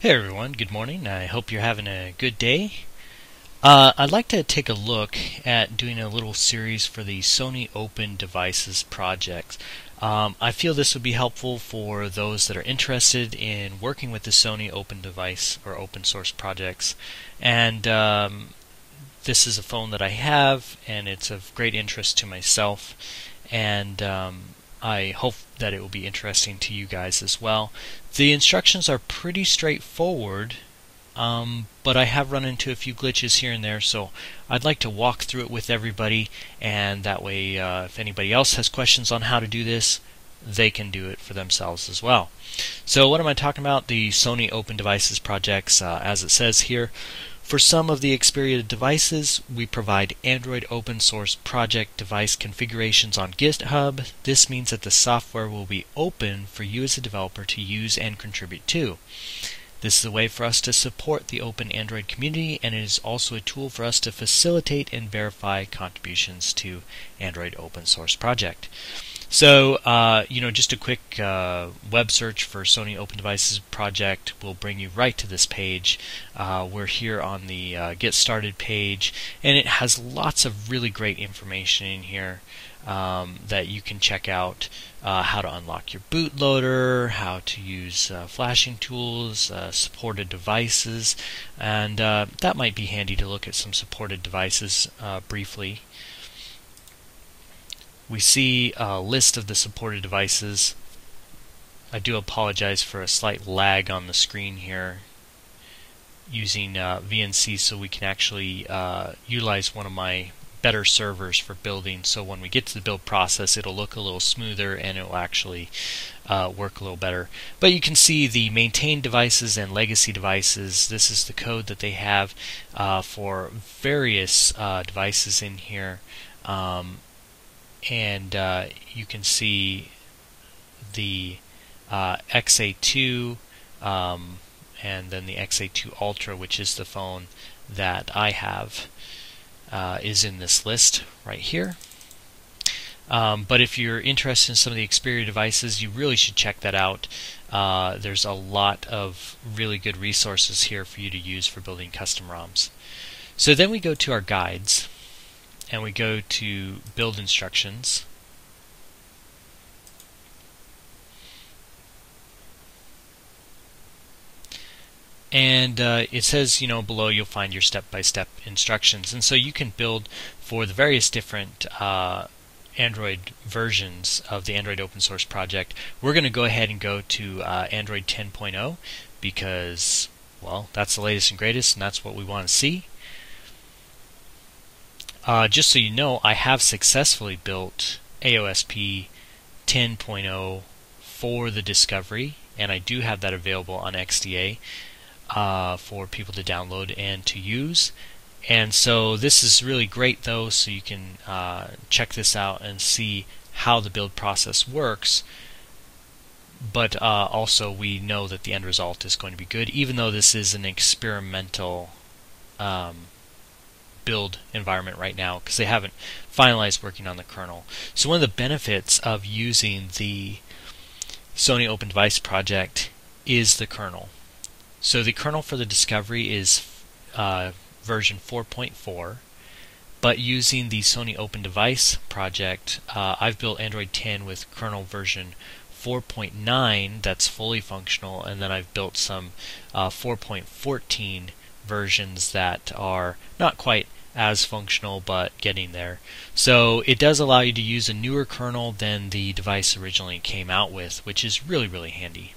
Hey everyone, good morning. I hope you're having a good day. Uh, I'd like to take a look at doing a little series for the Sony Open Devices project. Um, I feel this would be helpful for those that are interested in working with the Sony Open Device or open source projects. And um, this is a phone that I have, and it's of great interest to myself. And um, I hope that it will be interesting to you guys as well. The instructions are pretty straightforward, um, but I have run into a few glitches here and there, so I'd like to walk through it with everybody, and that way, uh, if anybody else has questions on how to do this, they can do it for themselves as well. So, what am I talking about? The Sony Open Devices projects, uh, as it says here. For some of the Xperia devices, we provide Android open source project device configurations on GitHub. This means that the software will be open for you as a developer to use and contribute to. This is a way for us to support the open Android community and it is also a tool for us to facilitate and verify contributions to Android open source project. So, uh, you know, just a quick uh, web search for Sony Open Devices project will bring you right to this page. Uh, we're here on the uh, Get Started page, and it has lots of really great information in here um, that you can check out. Uh, how to unlock your bootloader, how to use uh, flashing tools, supported devices, and that might be handy to look at some supported devices briefly we see a list of the supported devices. I do apologize for a slight lag on the screen here using uh, VNC so we can actually uh, utilize one of my better servers for building so when we get to the build process it'll look a little smoother and it will actually uh, work a little better. But you can see the maintained devices and legacy devices. This is the code that they have uh, for various uh, devices in here. Um, and uh, you can see the uh, XA2 um, and then the XA2 Ultra, which is the phone that I have, uh, is in this list right here. Um, but if you're interested in some of the Xperia devices, you really should check that out. Uh, there's a lot of really good resources here for you to use for building custom ROMs. So then we go to our guides and we go to build instructions. And uh, it says you know below you'll find your step-by-step -step instructions. And so you can build for the various different uh, Android versions of the Android open source project. We're going to go ahead and go to uh, Android 10.0 because well that's the latest and greatest and that's what we want to see uh, just so you know, I have successfully built AOSP 10.0 for the Discovery, and I do have that available on XDA uh, for people to download and to use. And so this is really great though, so you can uh, check this out and see how the build process works. But uh, also, we know that the end result is going to be good, even though this is an experimental um, build environment right now because they haven't finalized working on the kernel. So one of the benefits of using the Sony Open Device project is the kernel. So the kernel for the Discovery is uh, version 4.4 but using the Sony Open Device project, uh, I've built Android 10 with kernel version 4.9 that's fully functional, and then I've built some uh, 4.14 versions that are not quite as functional but getting there. So it does allow you to use a newer kernel than the device originally came out with, which is really, really handy.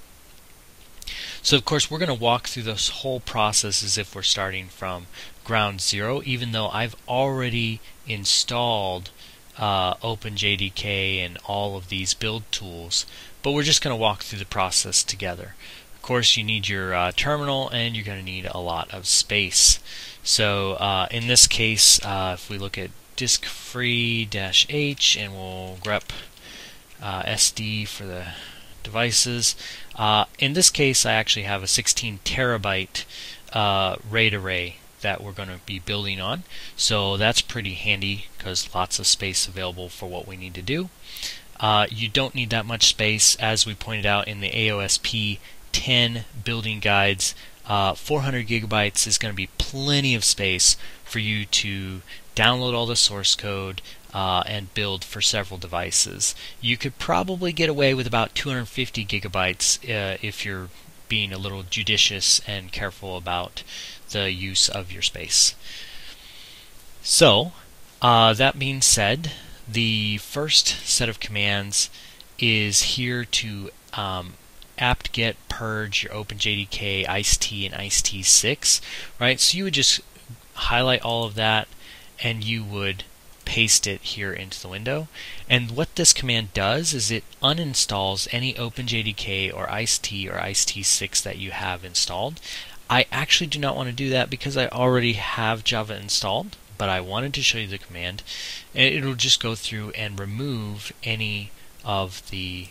So of course we're going to walk through this whole process as if we're starting from ground zero, even though I've already installed uh, OpenJDK and all of these build tools, but we're just going to walk through the process together course, you need your uh, terminal and you're going to need a lot of space. So uh, in this case, uh, if we look at disk free H and we'll grep uh, SD for the devices. Uh, in this case, I actually have a 16 terabyte RAID array that we're going to be building on. So that's pretty handy because lots of space available for what we need to do. Uh, you don't need that much space as we pointed out in the AOSP 10 building guides. Uh, 400 gigabytes is going to be plenty of space for you to download all the source code uh, and build for several devices. You could probably get away with about 250 gigabytes uh, if you're being a little judicious and careful about the use of your space. So, uh, that being said, the first set of commands is here to um, apt-get purge your OpenJDK, IcedTea, and IcedTea6, right? So you would just highlight all of that and you would paste it here into the window. And what this command does is it uninstalls any OpenJDK or IcedTea or IcedTea6 that you have installed. I actually do not want to do that because I already have Java installed, but I wanted to show you the command. It'll just go through and remove any of the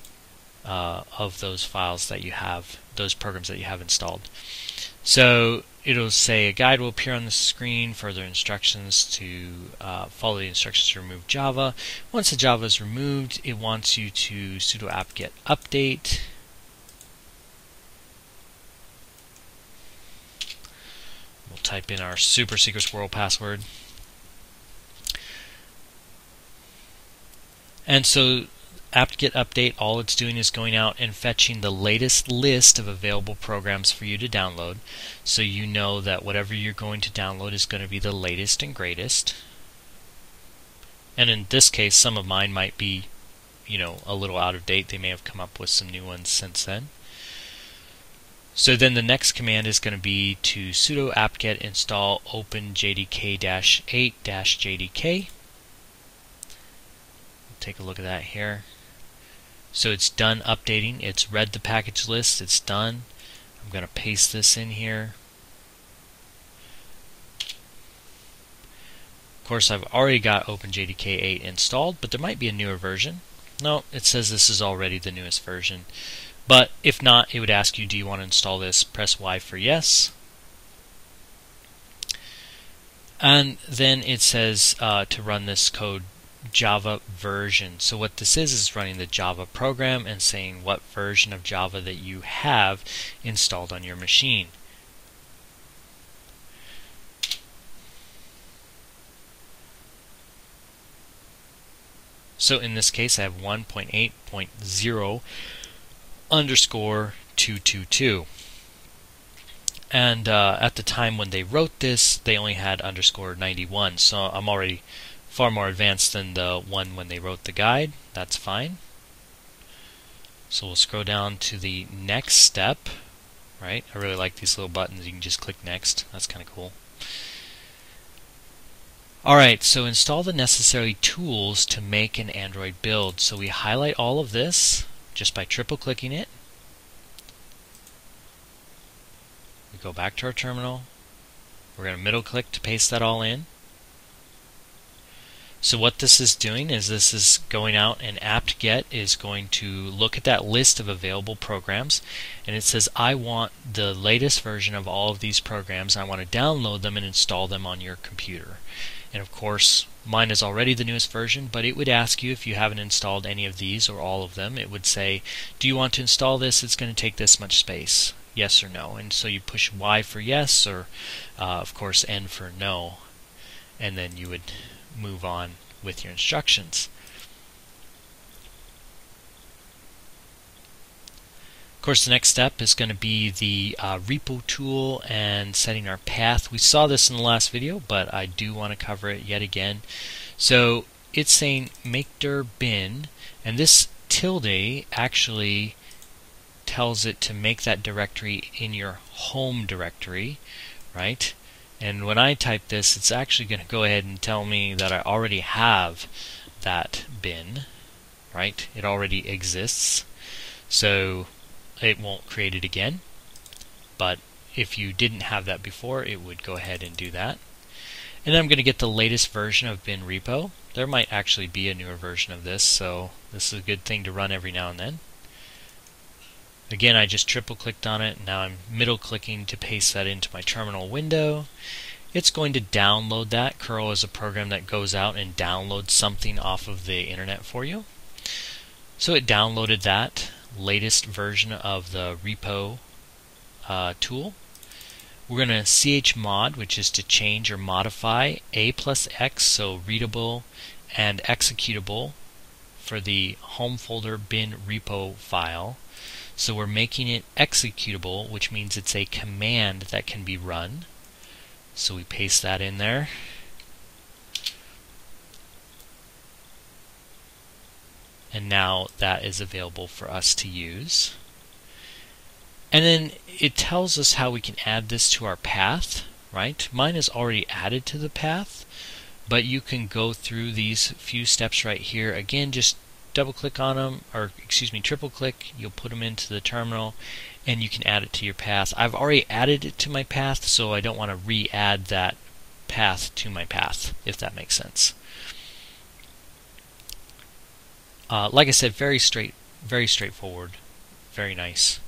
uh, of those files that you have, those programs that you have installed. So it'll say a guide will appear on the screen, further instructions to uh, follow the instructions to remove Java. Once the Java is removed, it wants you to sudo apt-get update. We'll type in our super secret squirrel password. And so apt-get update, all it's doing is going out and fetching the latest list of available programs for you to download. So you know that whatever you're going to download is going to be the latest and greatest. And in this case, some of mine might be, you know, a little out of date. They may have come up with some new ones since then. So then the next command is going to be to sudo apt-get install openjdk-8-jdk. Take a look at that here. So it's done updating. It's read the package list. It's done. I'm going to paste this in here. Of course, I've already got OpenJDK 8 installed, but there might be a newer version. No, it says this is already the newest version. But if not, it would ask you, do you want to install this? Press Y for yes. And then it says uh, to run this code Java version. So what this is is running the Java program and saying what version of Java that you have installed on your machine. So in this case I have 1.8.0 underscore 222. And uh, at the time when they wrote this, they only had underscore 91. So I'm already far more advanced than the one when they wrote the guide. That's fine. So we'll scroll down to the next step, right? I really like these little buttons. You can just click next. That's kind of cool. Alright, so install the necessary tools to make an Android build. So we highlight all of this just by triple clicking it. We go back to our terminal. We're going to middle click to paste that all in. So what this is doing is this is going out and apt-get is going to look at that list of available programs and it says I want the latest version of all of these programs. I want to download them and install them on your computer. And of course mine is already the newest version but it would ask you if you haven't installed any of these or all of them. It would say do you want to install this? It's going to take this much space. Yes or no. And so you push Y for yes or uh, of course N for no and then you would move on with your instructions. Of course, the next step is going to be the uh, repo tool and setting our path. We saw this in the last video, but I do want to cover it yet again. So it's saying make dir bin, and this tilde actually tells it to make that directory in your home directory, right? And when I type this, it's actually going to go ahead and tell me that I already have that bin, right? It already exists. So it won't create it again. But if you didn't have that before, it would go ahead and do that. And then I'm going to get the latest version of bin repo. There might actually be a newer version of this, so this is a good thing to run every now and then. Again, I just triple clicked on it. Now I'm middle clicking to paste that into my terminal window. It's going to download that. curl is a program that goes out and downloads something off of the internet for you. So it downloaded that latest version of the repo uh, tool. We're going to chmod, which is to change or modify a plus x, so readable and executable for the home folder bin repo file. So we're making it executable, which means it's a command that can be run. So we paste that in there. And now that is available for us to use. And then it tells us how we can add this to our path, right? Mine is already added to the path, but you can go through these few steps right here. Again, just double click on them, or excuse me, triple click, you'll put them into the terminal, and you can add it to your path. I've already added it to my path, so I don't want to re-add that path to my path, if that makes sense. Uh, like I said, very straight, very straightforward, very nice.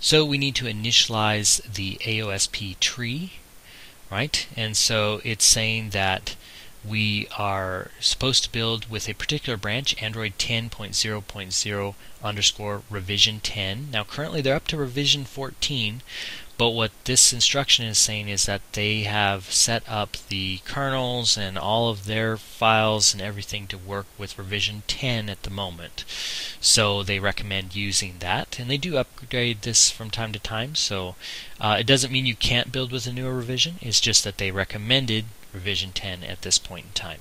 So we need to initialize the AOSP tree, right? And so it's saying that we are supposed to build with a particular branch, Android 10.0.0 underscore revision 10. Now currently they're up to revision 14, but what this instruction is saying is that they have set up the kernels and all of their files and everything to work with revision 10 at the moment. So they recommend using that, and they do upgrade this from time to time. So uh, it doesn't mean you can't build with a newer revision. It's just that they recommended revision 10 at this point in time.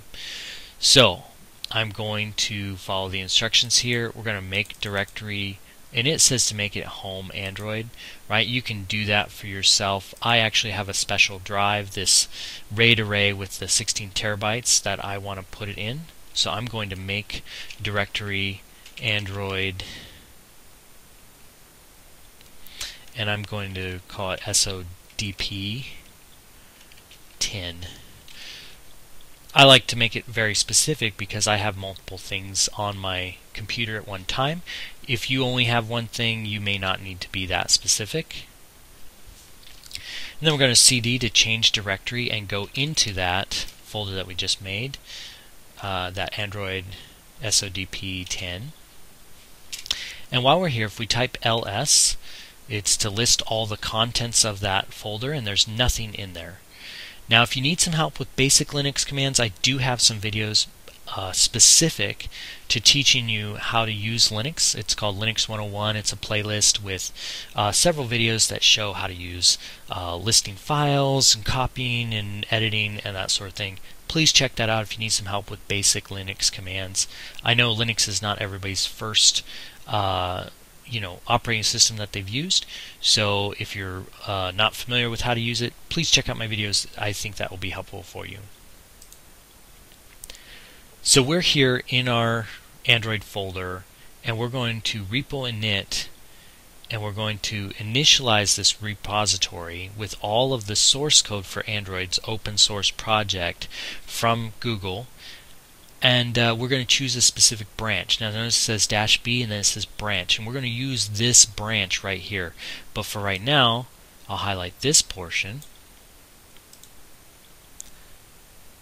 So I'm going to follow the instructions here. We're going to make directory and it says to make it home Android, right? You can do that for yourself. I actually have a special drive, this RAID array with the 16 terabytes that I want to put it in. So I'm going to make directory Android and I'm going to call it SODP 10. I like to make it very specific because I have multiple things on my computer at one time. If you only have one thing, you may not need to be that specific. And then we're going to cd to change directory and go into that folder that we just made, uh, that Android SODP 10. And while we're here, if we type ls, it's to list all the contents of that folder, and there's nothing in there. Now, if you need some help with basic Linux commands, I do have some videos uh, specific to teaching you how to use Linux. It's called Linux 101. It's a playlist with uh, several videos that show how to use uh, listing files and copying and editing and that sort of thing. Please check that out if you need some help with basic Linux commands. I know Linux is not everybody's first uh, you know operating system that they've used. So if you're uh, not familiar with how to use it, please check out my videos. I think that will be helpful for you. So we're here in our Android folder, and we're going to repo init, and we're going to initialize this repository with all of the source code for Android's open source project from Google and uh, we're going to choose a specific branch. Now notice it says dash B and then it says branch, and we're going to use this branch right here. But for right now, I'll highlight this portion.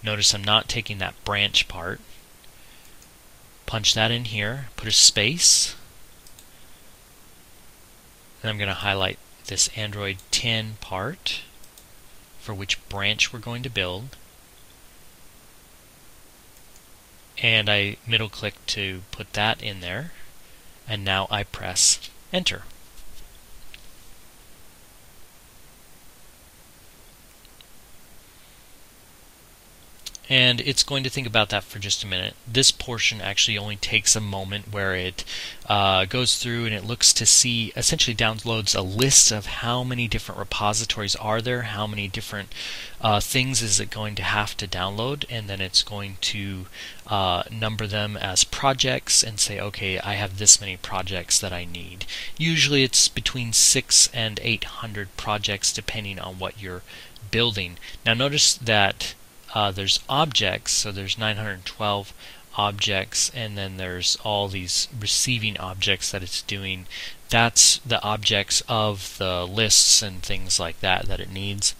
Notice I'm not taking that branch part. Punch that in here, put a space, and I'm going to highlight this Android 10 part for which branch we're going to build and I middle click to put that in there and now I press enter. And it's going to think about that for just a minute. This portion actually only takes a moment where it uh, goes through and it looks to see, essentially downloads a list of how many different repositories are there, how many different uh, things is it going to have to download, and then it's going to uh, number them as projects and say, okay, I have this many projects that I need. Usually it's between six and 800 projects depending on what you're building. Now notice that uh, there's objects, so there's 912 objects, and then there's all these receiving objects that it's doing. That's the objects of the lists and things like that that it needs.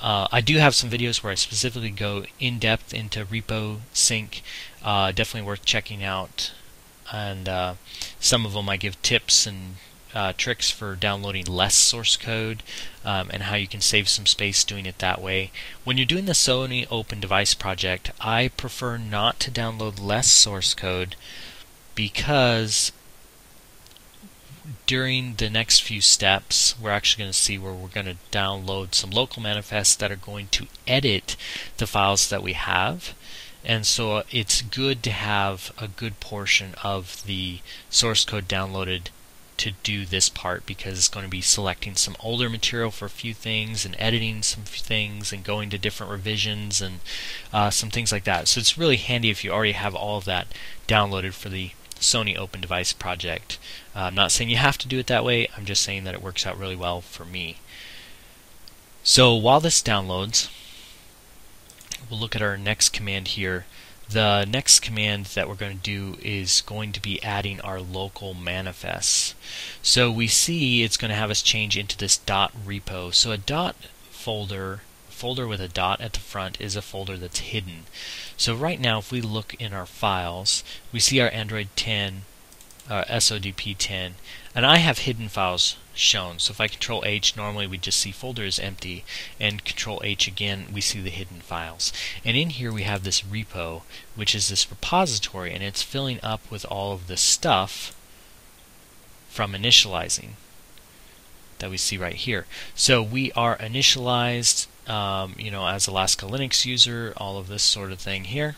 Uh, I do have some videos where I specifically go in depth into repo sync. Uh, definitely worth checking out. And uh, some of them I give tips and uh, tricks for downloading less source code um, and how you can save some space doing it that way. When you're doing the Sony Open Device project, I prefer not to download less source code because during the next few steps, we're actually going to see where we're going to download some local manifests that are going to edit the files that we have. And so it's good to have a good portion of the source code downloaded to do this part because it's going to be selecting some older material for a few things and editing some things and going to different revisions and uh, some things like that. So it's really handy if you already have all of that downloaded for the Sony Open Device project. Uh, I'm not saying you have to do it that way, I'm just saying that it works out really well for me. So while this downloads, we'll look at our next command here. The next command that we're going to do is going to be adding our local manifests. So we see it's going to have us change into this dot repo. So a dot folder folder with a dot at the front is a folder that's hidden. So right now if we look in our files, we see our Android 10 uh, SODP 10 and I have hidden files shown. So if I control H, normally we just see folder is empty, and control H again, we see the hidden files. And in here we have this repo, which is this repository, and it's filling up with all of the stuff from initializing that we see right here. So we are initialized, um, you know, as Alaska Linux user, all of this sort of thing here.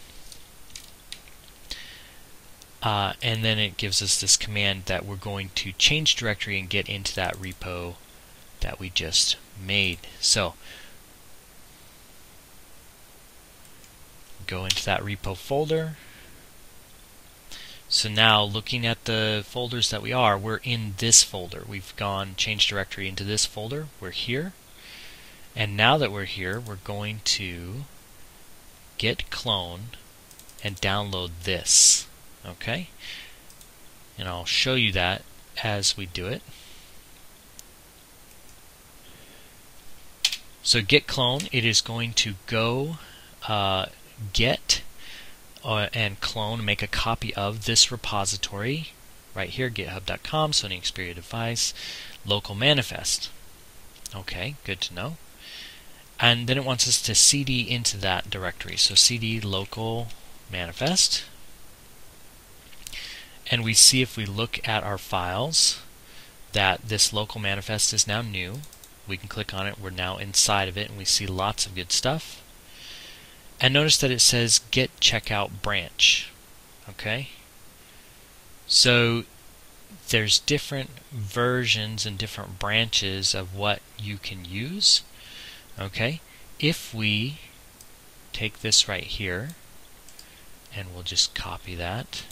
Uh, and then it gives us this command that we're going to change directory and get into that repo that we just made. So go into that repo folder. So now looking at the folders that we are, we're in this folder. We've gone change directory into this folder. We're here. And now that we're here, we're going to git clone and download this okay? And I'll show you that as we do it. So git clone it is going to go uh, get uh, and clone make a copy of this repository right here github.com Sony Xperia device local manifest. Okay good to know. And then it wants us to cd into that directory. So cd local manifest and we see if we look at our files that this local manifest is now new. We can click on it, we're now inside of it, and we see lots of good stuff. And notice that it says git checkout branch. Okay? So there's different versions and different branches of what you can use. Okay? If we take this right here, and we'll just copy that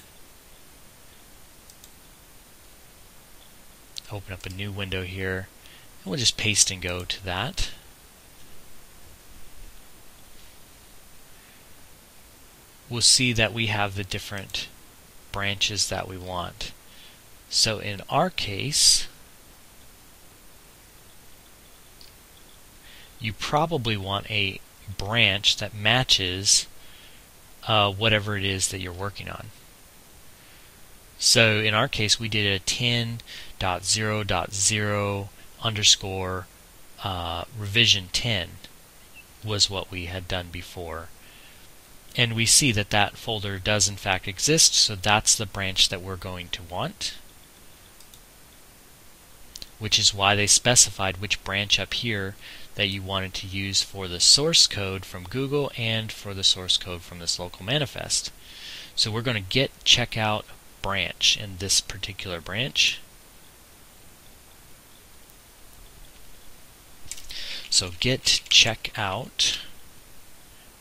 open up a new window here and we'll just paste and go to that. We'll see that we have the different branches that we want. So in our case, you probably want a branch that matches uh, whatever it is that you're working on. So in our case, we did a 10.0.0 underscore uh, revision 10 was what we had done before. And we see that that folder does in fact exist, so that's the branch that we're going to want. Which is why they specified which branch up here that you wanted to use for the source code from Google and for the source code from this local manifest. So we're going to get checkout branch in this particular branch. So git checkout,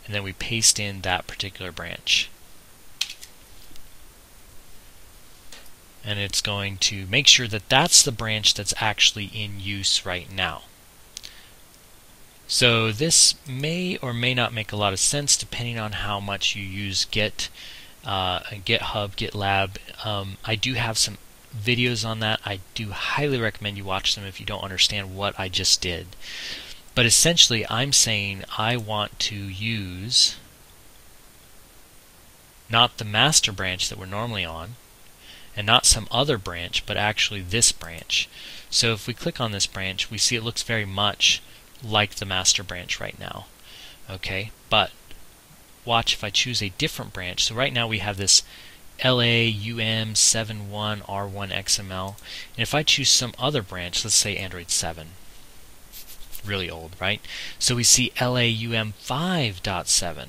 and then we paste in that particular branch. And it's going to make sure that that's the branch that's actually in use right now. So this may or may not make a lot of sense depending on how much you use Git uh, GitHub, GitLab. Um, I do have some videos on that. I do highly recommend you watch them if you don't understand what I just did. But essentially, I'm saying I want to use not the master branch that we're normally on, and not some other branch, but actually this branch. So if we click on this branch, we see it looks very much like the master branch right now. Okay, but watch if I choose a different branch. So right now we have this LAUM71R1XML, and if I choose some other branch, let's say Android 7, really old, right? So we see LAUM5.7.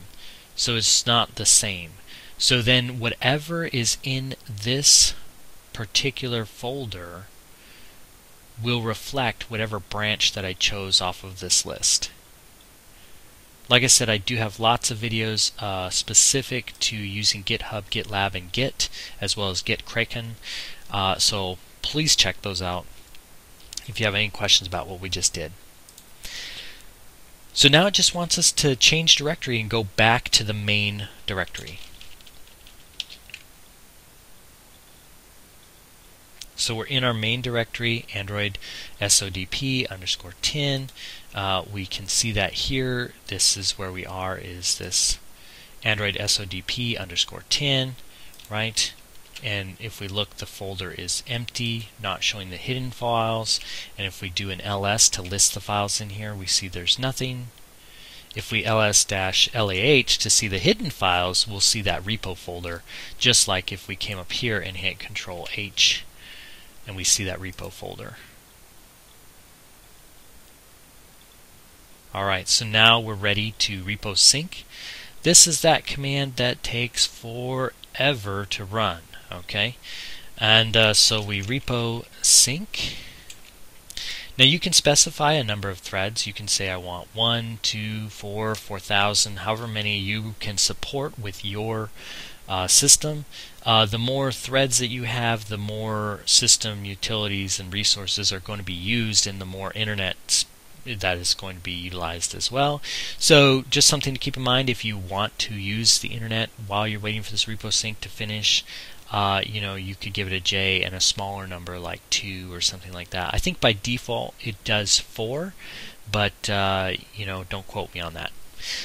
So it's not the same. So then whatever is in this particular folder will reflect whatever branch that I chose off of this list. Like I said, I do have lots of videos uh, specific to using GitHub, GitLab, and Git, as well as GitKraken. Uh, so please check those out if you have any questions about what we just did. So now it just wants us to change directory and go back to the main directory. So we're in our main directory, Android SODP underscore 10. Uh, we can see that here. This is where we are, is this Android SODP underscore 10, right? And if we look, the folder is empty, not showing the hidden files. And if we do an ls to list the files in here, we see there's nothing. If we ls-lah to see the hidden files, we'll see that repo folder, just like if we came up here and hit Control H and we see that repo folder. Alright, so now we're ready to repo sync. This is that command that takes forever to run, okay? And uh, so we repo sync. Now you can specify a number of threads. You can say I want one, two, four, four thousand, however many you can support with your uh, system. Uh, the more threads that you have, the more system utilities and resources are going to be used, and the more internet that is going to be utilized as well. So just something to keep in mind if you want to use the internet while you're waiting for this repo sync to finish. Uh, you know, you could give it a J and a smaller number like 2 or something like that. I think by default it does 4, but, uh, you know, don't quote me on that.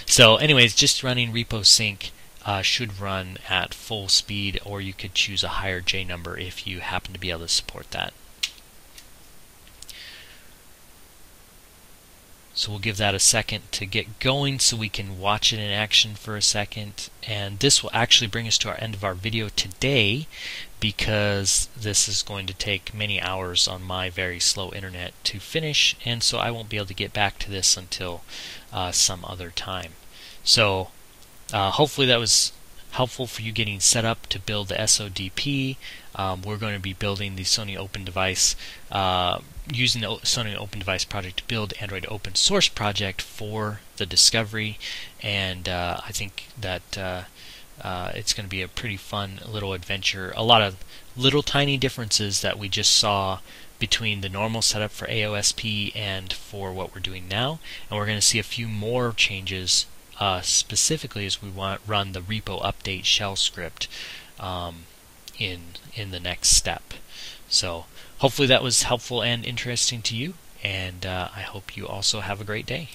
So anyways, just running repo sync uh, should run at full speed, or you could choose a higher J number if you happen to be able to support that. So we'll give that a second to get going so we can watch it in action for a second. And this will actually bring us to our end of our video today because this is going to take many hours on my very slow internet to finish and so I won't be able to get back to this until uh, some other time. So uh, hopefully that was helpful for you getting set up to build the SODP. Um, we're going to be building the Sony Open Device, uh, using the Sony Open Device project to build Android open source project for the Discovery, and uh, I think that uh, uh, it's going to be a pretty fun little adventure. A lot of little tiny differences that we just saw between the normal setup for AOSP and for what we're doing now, and we're going to see a few more changes uh, specifically as we want run the repo update shell script um, in in the next step. So hopefully that was helpful and interesting to you, and uh, I hope you also have a great day.